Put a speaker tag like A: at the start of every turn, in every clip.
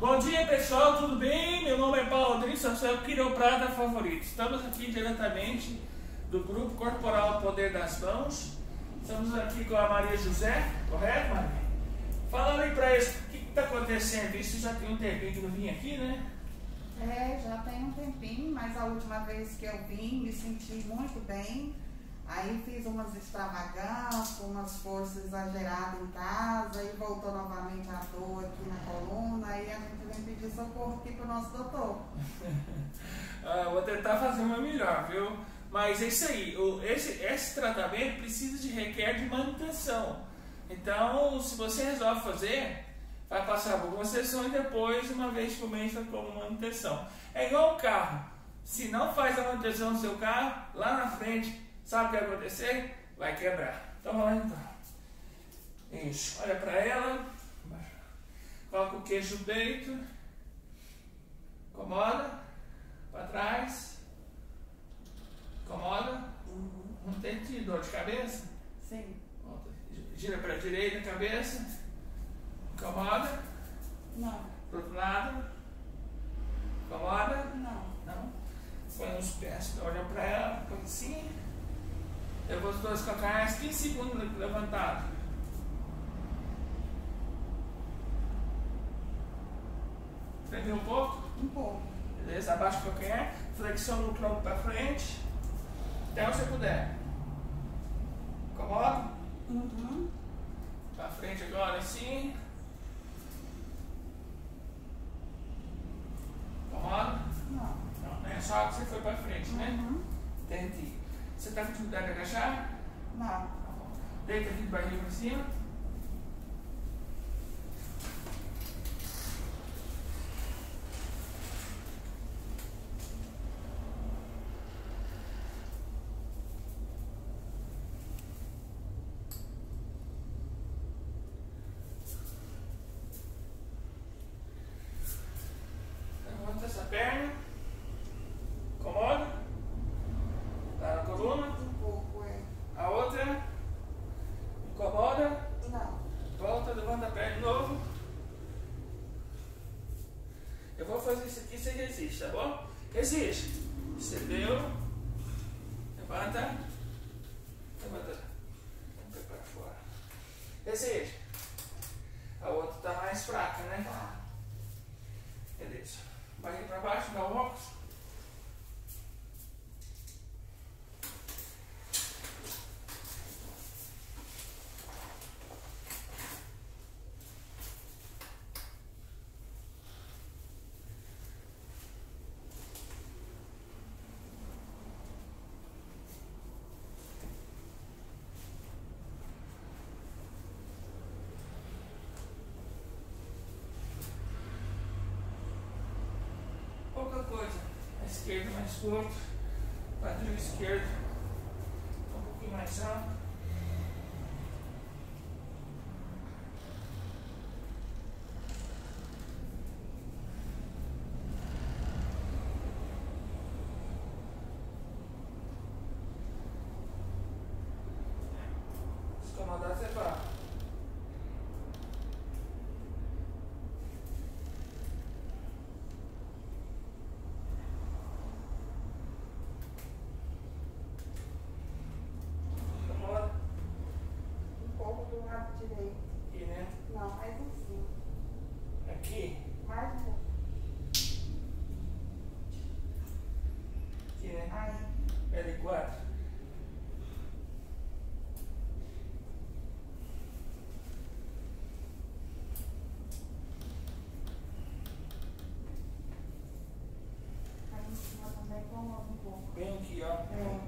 A: Bom dia pessoal, tudo bem? Meu nome é Paulo Rodrigues, sou seu quiroprata favorito. Estamos aqui diretamente do Grupo Corporal Poder das Mãos. Estamos aqui com a Maria José, correto Maria? Falando aí pra eles, o que está acontecendo? Isso já tem um tempinho que não vim aqui, né?
B: É, já tem um tempinho, mas a última vez que eu vim me senti muito bem. Aí fiz umas extravagâncias, umas forças exageradas em casa, e voltou novamente a dor aqui na coluna, aí a gente vem pedir socorro aqui pro nosso doutor.
A: ah, vou tentar fazer uma melhor, viu? Mas é isso aí, esse, esse tratamento precisa de requer de manutenção. Então, se você resolve fazer, vai passar por algumas sessões depois, uma vez por mês, como manutenção. É igual o carro. Se não faz a manutenção do seu carro, lá na frente Sabe o que vai acontecer? Vai quebrar. Então vamos lá então. Isso. Olha para ela. O queixo deito. Incomoda. Para trás. Incomoda. Não tem dor de cabeça?
B: Sim.
A: Gira para a direita a cabeça. Incomoda.
B: Não.
A: Pro outro lado. Incomoda?
B: Não.
A: Não. Põe os pés, olha para ela, assim. Eu vou os dois calcanhares 15 segundos levantado. Entendeu um pouco?
B: Um pouco.
A: Beleza? Abaixa o calcanhar, flexão no tronco para frente, até onde você puder. Incomoda?
B: Uhum.
A: Para frente agora, assim. Incomoda?
B: Não.
A: Não, é só que você foi para frente, né?
B: Uhum.
A: Entendi. Você está com dificuldade de agachar?
B: Não.
A: Tá. Deita aqui de barriga para cima. Levanta essa perna. Incomoda? Tá na coluna?
B: Um pouco, é.
A: A outra. Incomoda?
B: Não.
A: Volta, levanta a perna de novo. Eu vou fazer isso aqui, você resiste, tá bom? Resiste. Você deu. Levanta. Levanta. Levanta para fora. Resiste. A outra tá mais fraca, né?
B: Tá.
A: Beleza. Barriga para baixo, dá o óculos. Pouca coisa. A esquerda mais curto. Quadril esquerdo. Um pouquinho mais alto. Se incomodar, você para. Incomoda.
B: Um pouco do lado direito.
A: Aqui, né?
B: Não, mais em cima.
A: Aqui.
B: Mais um pouco.
A: Aqui, né?
B: Aí.
A: L4.
B: Aí em cima também um pouco.
A: Bem aqui, ó.
B: É.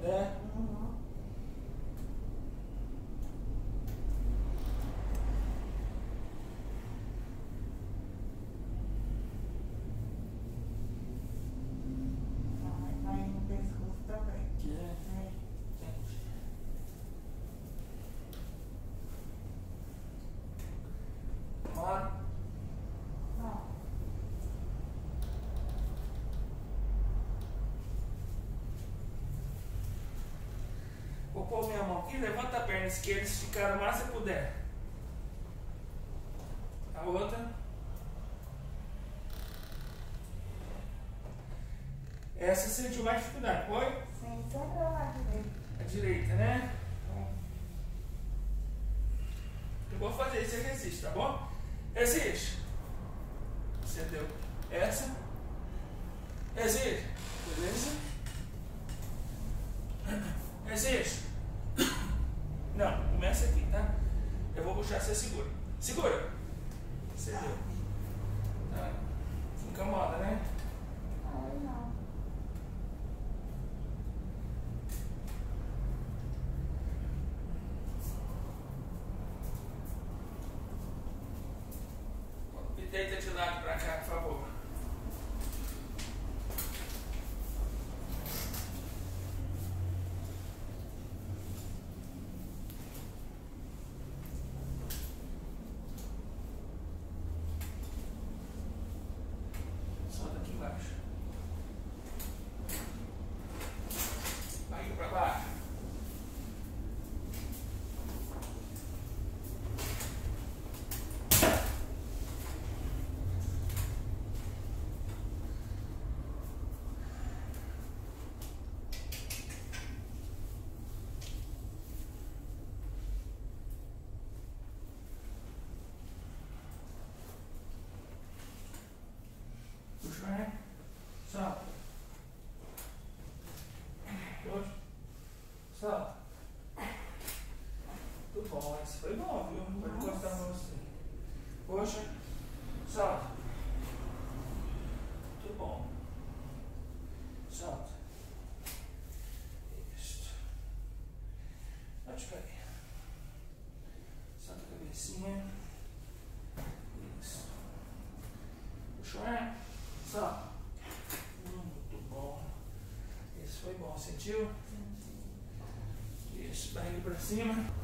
A: Vou pôr minha mão aqui, levanta a perna esquerda, esticar o máximo que puder. A outra. Essa sentiu mais dificuldade, foi?
B: Sim, só pra lá.
A: A direita, né? Eu vou fazer isso e resiste, tá bom? Resiste. Você deu essa. Resiste. Esse foi bom, viu? Vou
B: Nossa.
A: encostar pra você. Puxa. Solta. Muito bom. Solta. Isso. Pode cair. Solta a cabecinha. Isso. Puxa o ar. Só. Muito bom. Esse foi bom. Sentiu? Isso. Barriga pra cima.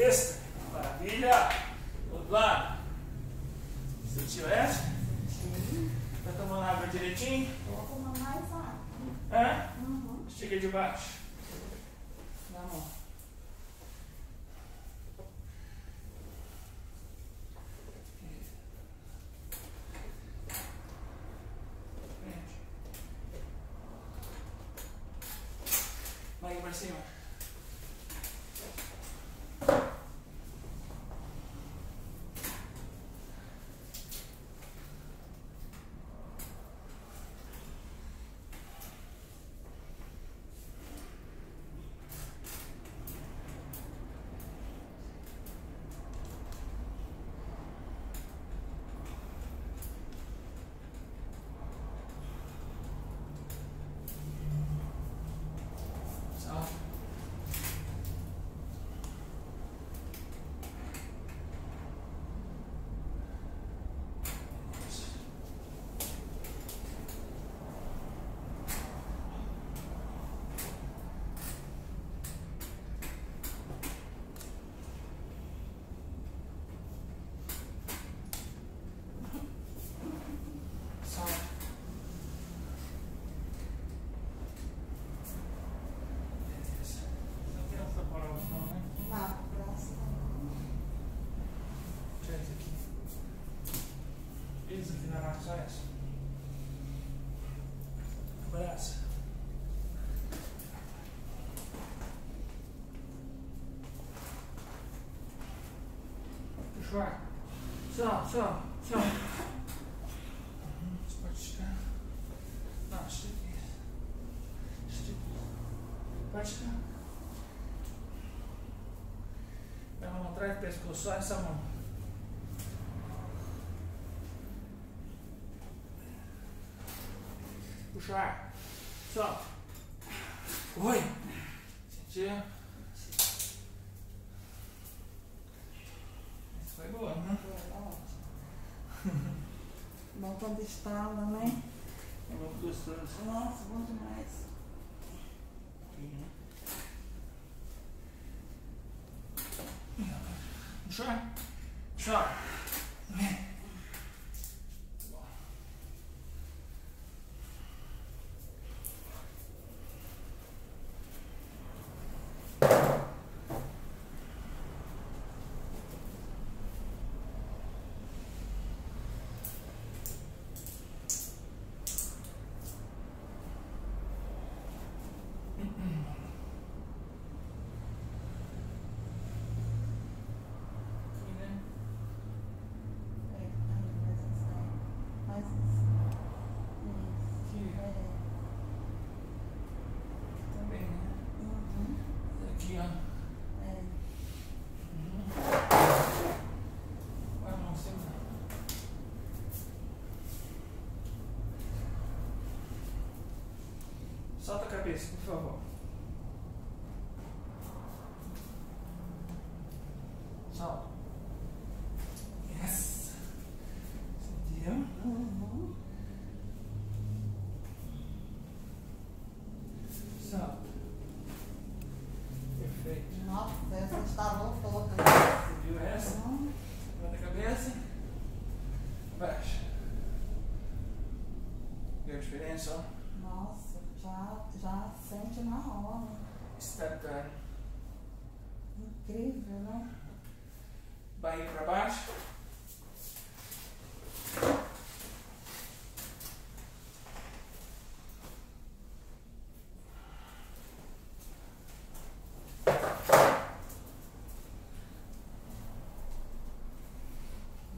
A: Isso! Maravilha! Outro lado. Sentiu essa?
B: Sim.
A: Tá tomando água direitinho?
B: Tô tomando mais água.
A: Hã?
B: Uhum.
A: Chega de baixo. Na mão. Vai pra cima. Só. Só. Beleza. Não tem essa palavra não, né?
B: Lá pro braço.
A: Tira esse aqui. Isso aqui na mão, só essa. Abraça. Ar. Só, só, aqui. Pode ficar. Vai a mão atrás do pescoço, só essa mão. Puxa o ar. Solta. Oi. Sentiu? Isso foi boa, né?
B: Bom quando estala, né?
A: É muito gostoso.
B: Nossa, bom demais.
A: Puxa o ar. Puxa o ar. Aqui, né?
B: É, aí, mais isso. Mais isso. Isso.
A: Aqui.
B: É.
A: Também, né?
B: Uhum.
A: Aqui, ó.
B: É.
A: Vai a mão assim. Solta a cabeça, por favor. Solta. Yes. Sentiu?
B: Uhum.
A: Solta. Perfeito.
B: Nossa, essa estalou toda.
A: Você viu essa?
B: Uhum.
A: Levanta a cabeça. Baixa. Viu a diferença?
B: Nossa, já, já sente na hora.
A: Instantâneo.
B: Incrível, né?
A: Barriga para baixo.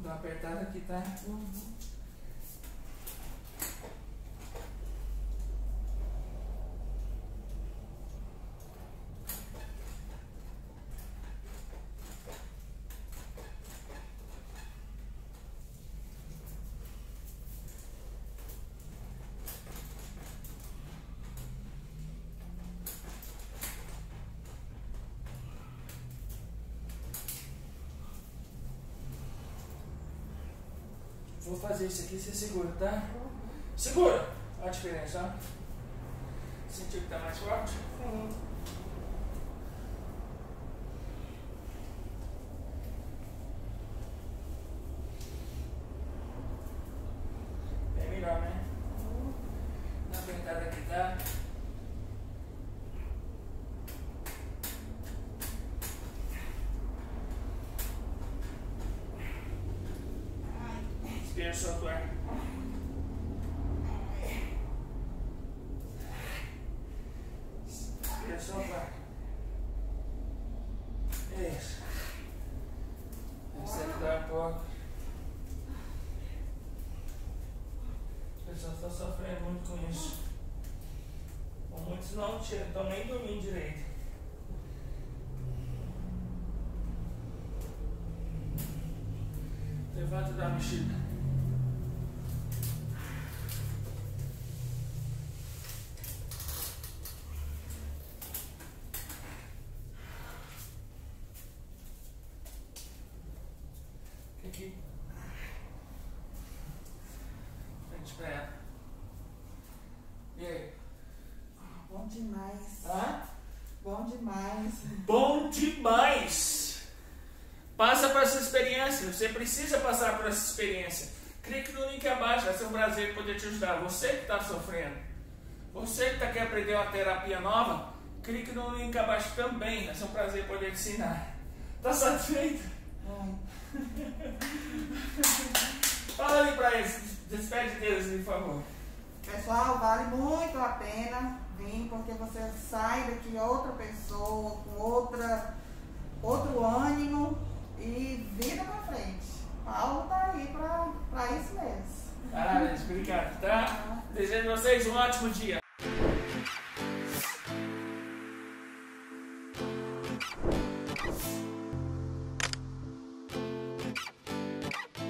A: Dá uma apertada aqui, tá?
B: Uhum.
A: Vou fazer isso aqui, você segura, tá? Segura! Olha a diferença, ó. Sentiu que tá mais forte? É melhor, né? Dá uma apertada aqui, tá? Espera só o ar. Espera só o ar. Isso. Sentar um pouco. Pessoal está sofrendo muito com isso. Ou muitos não estão nem dormindo direito. Levanta dá uma mexida. Aqui. Ela. E aí?
B: Bom demais.
A: Hã?
B: Bom demais.
A: Bom demais! Passa por essa experiência. Você precisa passar por essa experiência. Clique no link abaixo. Vai ser um prazer poder te ajudar. Você que está sofrendo. Você que tá, quer aprender uma terapia nova. Clique no link abaixo também. Vai ser um prazer poder te ensinar. Tá satisfeito?
B: Ai,
A: Fala ali pra eles. Despede deles, por favor.
B: Pessoal, vale muito a pena vir, porque você sai daqui outra pessoa, com outra, outro ânimo e vida pra frente. Paulo tá aí pra, pra isso mesmo.
A: Parabéns, obrigado, tá? Desejo a vocês um ótimo dia.